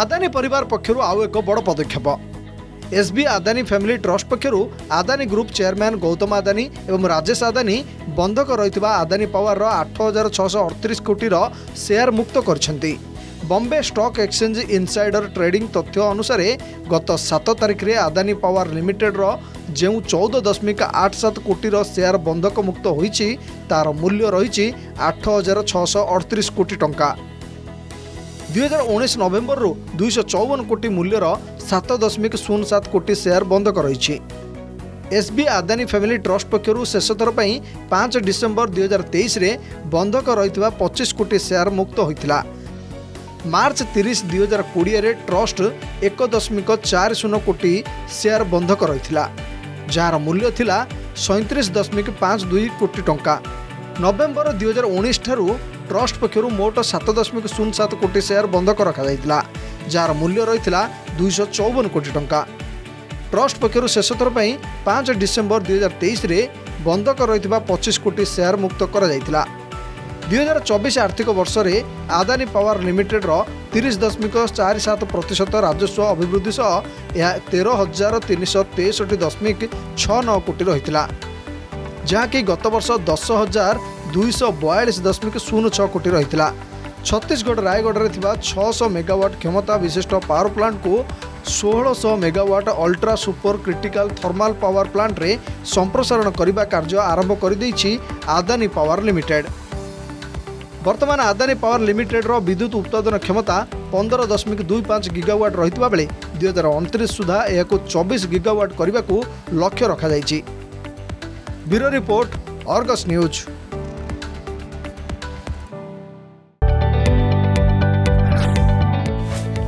ଆଦାନୀ ପରିବାର ପକ୍ଷରୁ ଆଉ ଏକ ବଡ଼ ପଦକ୍ଷେପ। ଏସ୍ବି ଆଦାନୀ ଫ୍ୟାମିଲି ଟ୍ରଷ୍ଟ ପକ୍ଷରୁ ଆଦାନୀ ଗ୍ରୁପ୍ ଚେୟାରମ୍ୟାନ୍ ଗୌତମ ଆଦାନୀ ଏବଂ ରାଜେଶ ଆଦାନୀ ବନ୍ଧକ ରହିଥିବା ଆଦାନୀ ପାୱାରର ଆଠ ହଜାର ଛଅଶହ ଅଠତିରିଶ କୋଟିର ସେୟାର ମୁକ୍ତ କରିଛନ୍ତି। Bombay stock exchange insider trading ତଥ୍ୟ ଅନୁସାରେ ଗତ ସାତ ତାରିଖରେ ଆଦାନୀ ପାୱାର ଲିମିଟେଡ୍ର ଯେଉଁ ଚଉଦ ଦଶମିକ ଆଠ ସାତ କୋଟିର ସେୟାର ବନ୍ଧକ ମୁକ୍ତ ହୋଇଛି ତାର ମୂଲ୍ୟ ରହିଛି ଆଠ ହଜାର ଛଅଶହ ଅଠତିରିଶ କୋଟି ଟଙ୍କା। ଦୁଇହଜାର ଉଣେଇଶ ନଭେମ୍ବରରୁ ଦୁଇଶହ ଚଉବନ କୋଟି ମୂଲ୍ୟର ସାତ ଦଶମିକ ଶୂନ ସାତ କୋଟି ସେୟାର ବନ୍ଧକ ରହିଛି ଏସ୍ବି ଆଦାନୀ ଫ୍ୟାମିଲି ଟ୍ରଷ୍ଟ ପକ୍ଷରୁ ଶେଷଥର ପାଇଁ ପାଞ୍ଚ ଡିସେମ୍ବର ଦୁଇହଜାର ତେଇଶରେ ବନ୍ଧକ ରହିଥିବା ପଚିଶ କୋଟି ସେୟାର ମୁକ୍ତ ହୋଇଥିଲା। ମାର୍ଚ୍ଚ ତିରିଶ ଦୁଇହଜାର କୋଡ଼ିଏରେ ଟ୍ରଷ୍ଟ ଏକ ଦଶମିକ ଚାରି ଶୂନ କୋଟି ସେୟାର ବନ୍ଧକ ରହିଥିଲା ଯାହାର ମୂଲ୍ୟ ଥିଲା ସଇଁତିରିଶ ଦଶମିକ ପାଞ୍ଚ ଦୁଇ କୋଟି ଟଙ୍କା। ନଭେମ୍ବର ଦୁଇହଜାର ଉଣେଇଶ ଠାରୁ ଟ୍ରଷ୍ଟ ପକ୍ଷରୁ ମୋଟ ସାତ ଦଶମିକ ଶୂନ ସାତ କୋଟି ସେୟାର ବନ୍ଧକ ରଖାଯାଇଥିଲା ଯାହାର ମୂଲ୍ୟ ରହିଥିଲା ଦୁଇଶହ ଚଉବନ କୋଟି ଟଙ୍କା। ଟ୍ରଷ୍ଟ ପକ୍ଷରୁ ଶେଷଥର ପାଇଁ ପାଞ୍ଚ ଡିସେମ୍ବର ଦୁଇହଜାର ତେଇଶରେ ବନ୍ଧକ ରହିଥିବା ପଚିଶ କୋଟି ସେୟାର ମୁକ୍ତ କରାଯାଇଥିଲା। ଦୁଇହଜାର ଚବିଶ ଆର୍ଥିକ ବର୍ଷରେ ଆଦାନୀ ପାୱାର ଲିମିଟେଡ୍ର ତିରିଶ ଦଶମିକ ଚାରି ସାତ ପ୍ରତିଶତ ରାଜସ୍ୱ ଅଭିବୃଦ୍ଧି ସହ ଏହା ତେର ହଜାର ତିନିଶହ ତେଷଠି ଦଶମିକ ଛଅ ନଅ କୋଟି ରହିଥିଲା। ଯାହାକି ଗତବର୍ଷ ଦଶ ହଜାର ଦୁଇଶହ ବୟାଳିଶ ଦଶମିକ ଶୂନ ଛଅ କୋଟି ରହିଥିଲା। ଛତିଶଗଡ଼ ରାୟଗଡ଼ରେ ଥିବା ଛଅଶହ ମେଗାୱାଟ୍ କ୍ଷମତା ବିଶିଷ୍ଟ ପାୱାର ପ୍ଲାଣ୍ଟକୁ ଷୋହଳଶହ megawatt ultra super critical thermal power ପ୍ଲାଣ୍ଟରେ ସମ୍ପ୍ରସାରଣ କରିବା କାର୍ଯ୍ୟ ଆରମ୍ଭ କରିଦେଇଛି ଆଦାନୀ ପାୱାର ଲିମିଟେଡ୍। ବର୍ତ୍ତମାନ ଆଦାନୀ ପାୱାର ଲିମିଟେଡ୍ର ବିଦ୍ୟୁତ୍ ଉତ୍ପାଦନ କ୍ଷମତା ପନ୍ଦର ଦଶମିକ ଦୁଇ ପାଞ୍ଚ ଗିଗାୱାଟ୍ ରହିଥିବା ବେଳେ ଦୁଇହଜାର ଅଣତିରିଶ ସୁଦ୍ଧା ଏହାକୁ ଚବିଶ ଗିଗାୱାଟ୍ କରିବାକୁ ଲକ୍ଷ୍ୟ ରଖାଯାଇଛି। Bureau report Argus news.